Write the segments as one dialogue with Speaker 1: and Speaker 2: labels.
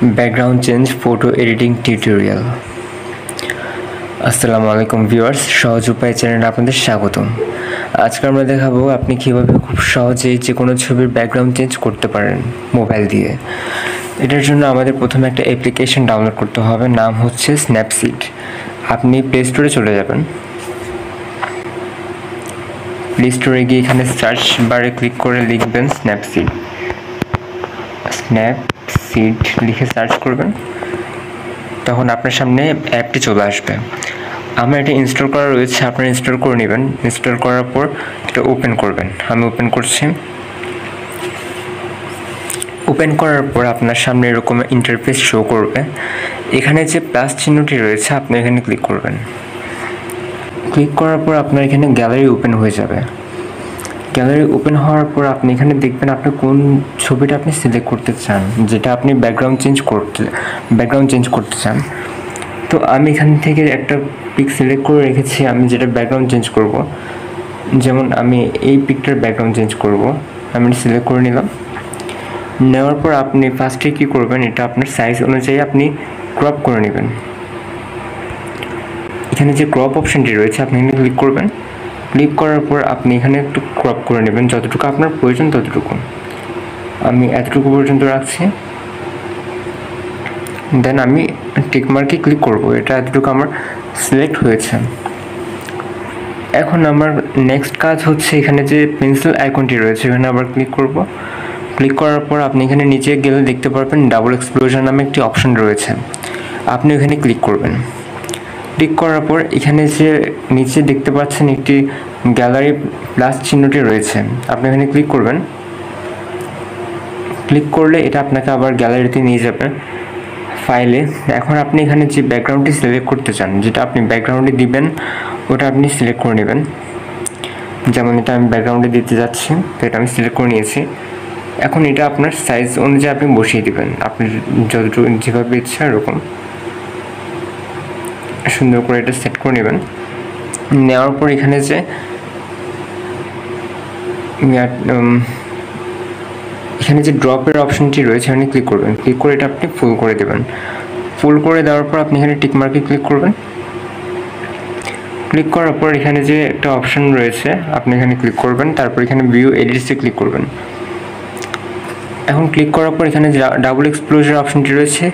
Speaker 1: Background change photo editing tutorial আসসালামু আলাইকুম viewers সহজ উপায় চ্যানেলে আপনাদের স্বাগতম। আজকে আমরা দেখাবো আপনি কীভাবে খুব সহজেই যে কোনো ছবির ব্যাকগ্রাউন্ড চেঞ্জ করতে পারেন মোবাইল দিয়ে। এটার জন্য আমাদের প্রথমে একটা অ্যাপ্লিকেশন ডাউনলোড করতে হবে, নাম হচ্ছে স্ন্যাপসিড আপনি প্লে স্টোরে চলে যাবেন। প্লে স্টোরে গিয়ে এখানে সার্চ বারে ক্লিক করে লিখবেন স্ন্যাপসিড স্ন্যাপসিড লিখে সার্চ করবেন। তখন আপনার সামনে অ্যাপটি চলে আসবে। আমার এটা ইনস্টল করা রয়েছে, আপনারা ইনস্টল করে নেবেন। ইনস্টল করার পর এটা ওপেন করবেন। আমি ওপেন করছি। ওপেন করার পর আপনার সামনে এরকম ইন্টারফেস শো করবে। এখানে যে প্লাস চিহ্নটি রয়েছে, আপনি এখানে ক্লিক করবেন। ক্লিক করার পর আপনার এখানে গ্যালারি ওপেন হয়ে যাবে। গ্যালারি ওপেন হওয়ার পর আপনি এখানে দেখবেন আপনি কোন ছবিটা আপনি সিলেক্ট করতে চান, যেটা আপনি ব্যাকগ্রাউন্ড চেঞ্জ করতে ব্যাকগ্রাউন্ড চেঞ্জ করতে চান। তো আমি এখান থেকে একটা পিক সিলেক্ট করে রেখেছি, আমি যেটা ব্যাকগ্রাউন্ড চেঞ্জ করব। যেমন আমি এই পিকটার ব্যাকগ্রাউন্ড চেঞ্জ করব, আমি সিলেক্ট করে নিলাম। নেওয়ার পর আপনি ফার্স্টে কী করবেন, এটা আপনার সাইজ অনুযায়ী আপনি ক্রপ করে নেবেন। এখানে যে ক্রপ অপশানটি রয়েছে, আপনি ক্লিক করবেন। ক্লিক করার পর আপনি এখানে একটু ক্রপ করে নেবেন। যতটুকু আপনার প্রয়োজন, ততটুকু। আমি এতটুকু পর্যন্ত রাখছি। দেন আমি টিকমার্কে ক্লিক করব। এটা এতটুকু আমার সিলেক্ট হয়েছে। এখন আমার নেক্সট কাজ হচ্ছে এখানে যে পেন্সিল আইকনটি রয়েছে, এখানে আবার ক্লিক করব। ক্লিক করার পর আপনি এখানে নিচে গেলে দেখতে পারবেন ডাবল এক্সপ্লোজন নামে একটি অপশন রয়েছে। আপনি এখানে ক্লিক করবেন। ক্লিক করার পর এখানে যে নিচে দেখতে পাচ্ছেন একটি গ্যালারি প্লাস চিহ্নটি রয়েছে। আপনি এখানে ক্লিক করবেন। ক্লিক করলে এটা আপনাকে আবার গ্যালারিতে নিয়ে যাবে ফাইলে। এখন আপনি এখানে যে ব্যাকগ্রাউন্ডটি সিলেক্ট করতে চান, যেটা আপনি ব্যাকগ্রাউন্ডে দিবেন, ওটা আপনি সিলেক্ট করে নেবেন। যেমন এটা আমি ব্যাকগ্রাউন্ডে দিতে যাচ্ছি, তো এটা আমি সিলেক্ট করে নিয়েছি। এখন এটা আপনার সাইজ অনুযায়ী আপনি বসিয়ে দিবেন। আপনি যতটুকু যেভাবে ইচ্ছা এরকম সুন্দর করে এটা সেট করে নেবেন। নেওয়ার পর এখানে যে এখানে যে ড্রপের অপশনটি রয়েছে, এখানে ক্লিক করবেন। ক্লিক করে এটা আপনি ফুল করে দেবেন। ফুল করে দেওয়ার পর আপনি এখানে টিক মার্কে ক্লিক করবেন। ক্লিক করার পর এখানে যে একটা অপশন রয়েছে, আপনি এখানে ক্লিক করবেন। তারপর এখানে ভিউ এডিটসে ক্লিক করবেন। এখন ক্লিক করার পর এখানে ডাবল এক্সপ্লোজার অপশনটি রয়েছে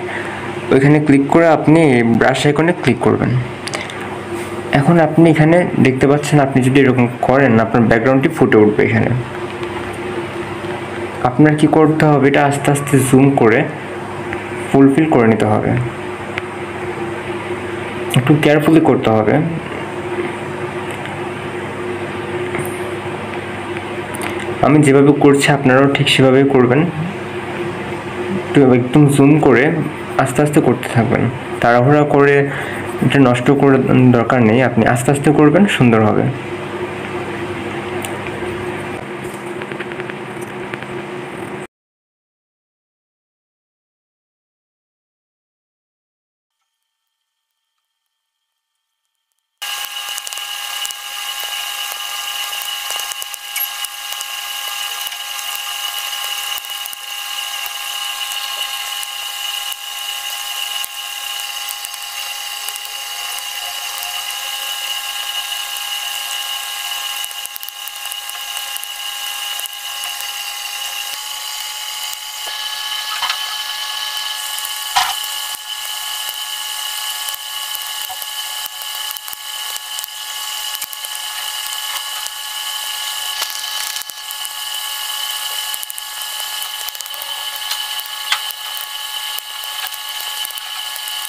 Speaker 1: ওইখানে ক্লিক করে আপনি ব্রাশ আইকনে ক্লিক করবেন। এখন আপনি এখানে দেখতে পাচ্ছেন আপনি যদি এরকম করেন, আপনার ব্যাকগ্রাউন্ডটি ফুটে উঠবে এখানে। আপনার কি করতে হবে? এটা আস্তে আস্তে জুম করে ফুলফিল করে নিতে হবে। একটু কেয়ারফুলি করতে হবে। আমি যেভাবে করছি, আপনারাও ঠিক সেভাবেই করবেন। একটু, একদম জুম করে আস্তে আস্তে করতে থাকবেন। তাড়াহুড়া করে এটা নষ্ট করার দরকার নেই। আপনি আস্তে আস্তে করবেন, সুন্দর হবে।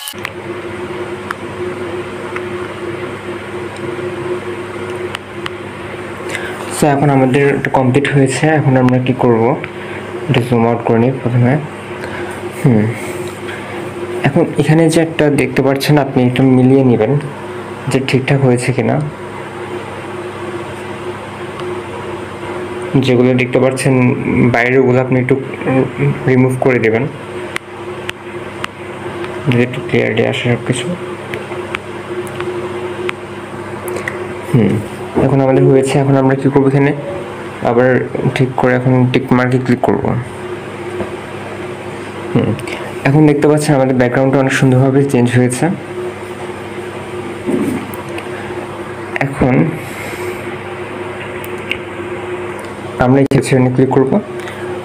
Speaker 1: সো এখন আমাদের কমপ্লিট হয়েছে। এখন আমরা কি করব? এটা জুম আউট করে নিই প্রথমে। হুম। এখন এখানে যে একটা দেখতে পাচ্ছেন, আপনি একটু মিলিয়ে নেবেন যে ঠিকঠাক হয়েছে কিনা। যেগুলো দেখতে পাচ্ছেন বাইরেগুলো আপনি একটু রিমুভ করে দেবেন। যদি একটু ক্লিয়ারলি আসে সব কিছু। হুম, এখন আমাদের হয়েছে, এখন আমরা কী করব এখানে? আবার ঠিক করে এখন টিক মার্কে ক্লিক করব। হুম, এখন দেখতে পাচ্ছেন আমাদের ব্যাকগ্রাউন্ডটা অনেক সুন্দরভাবে চেঞ্জ হয়েছে। এখন আমরা এই সেকশনে ক্লিক করব।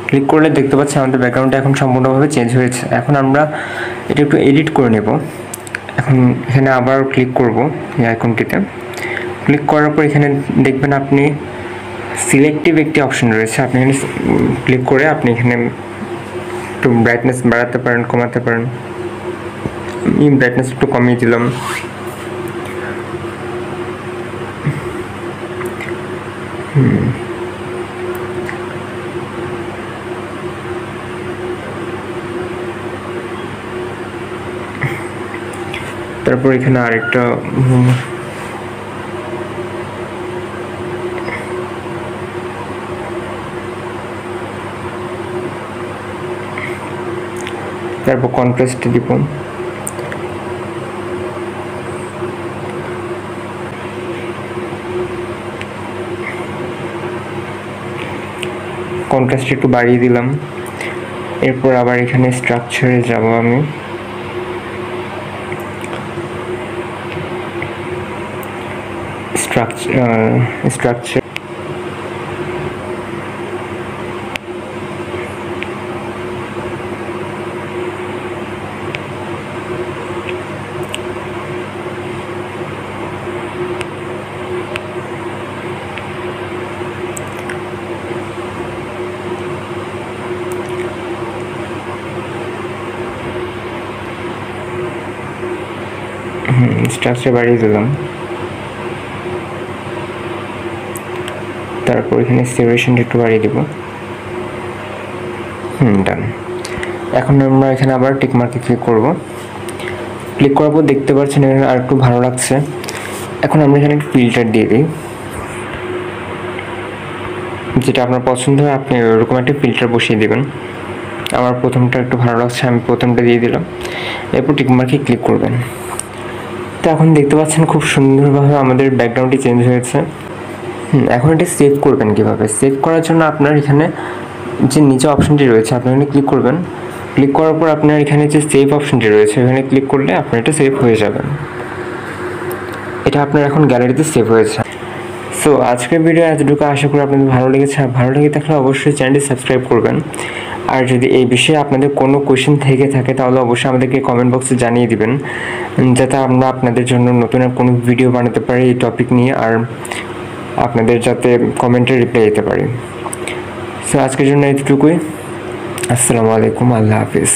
Speaker 1: ক্লিক করলে দেখতে পাচ্ছি আমাদের ব্যাকগ্রাউন্ডটা এখন সম্পূর্ণভাবে চেঞ্জ হয়েছে। এখন আমরা এটা একটু এডিট করে নেব। এখন এখানে আবার ক্লিক করব এই আইকনটিতে ক্লিক করার পর এখানে দেখবেন আপনি সিলেক্টিভ একটি অপশন রয়েছে। আপনি এখানে ক্লিক করে আপনি এখানে একটু ব্রাইটনেস বাড়াতে পারেন, কমাতে পারেন। আমি ব্রাইটনেস একটু কমিয়ে দিলাম। তারপর এখানে আরেকটা তারপর কন্ট্রাস্ট দিব কন্ট্রাস্ট একটু বাড়িয়ে দিলাম। এরপর আবার এখানে স্ট্রাকচারে যাব আমি। স্ট্রাকচার স্ট্রাকচার স্ট্রাকচার বাড়িয়ে তারপর এখানে সেপারেশনটা একটু বাড়িয়ে দেব। হুম ডান এখন আমরা এখানে আবার টিক মার্কে ক্লিক করব। ক্লিক করার পর দেখতে পাচ্ছেন এখানে আর একটু ভালো লাগছে। এখন আমরা এখানে একটু ফিল্টার দিয়ে দিই। যেটা আপনার পছন্দ হয়, আপনি ওরকম একটা ফিল্টার বসিয়ে দেবেন। আমার প্রথমটা একটু ভালো লাগছে, আমি প্রথমটা দিয়ে দিলাম। এরপর টিক মার্কে ক্লিক করবেন। তো এখন দেখতে পাচ্ছেন খুব সুন্দরভাবে আমাদের ব্যাকগ্রাউন্ডটি চেঞ্জ হয়েছে। এখন এটা সেভ করবেন কীভাবে? সেভ করার জন্য আপনার এখানে যে নিচে অপশনটি রয়েছে, আপনি এখানে ক্লিক করবেন। ক্লিক করার পর আপনার এখানে যে সেভ অপশনটি রয়েছে, এখানে ক্লিক করলে আপনার এটা সেভ হয়ে যাবে। এটা আপনার এখন গ্যালারিতে সেভ হয়েছে। সো আজকের ভিডিও এতটুকু। আশা করি আপনাদের ভালো লেগেছে। আর ভালো লেগে থাকলে অবশ্যই চ্যানেলটি সাবস্ক্রাইব করবেন। আর যদি এই বিষয়ে আপনাদের কোনো কোয়েশ্চেন থেকে থাকে, তাহলে অবশ্যই আমাদেরকে কমেন্ট বক্সে জানিয়ে দিবেন। যাতে আমরা আপনাদের জন্য নতুন আর কোনো ভিডিও বানাতে পারি এই টপিক নিয়ে। আর আপনাদের যাতে কমেন্টে রিপ্লাই দিতে পারি। সো আজকের জন্য এতটুকুই আসসালামু আলাইকুম আল্লাহ হাফিজ।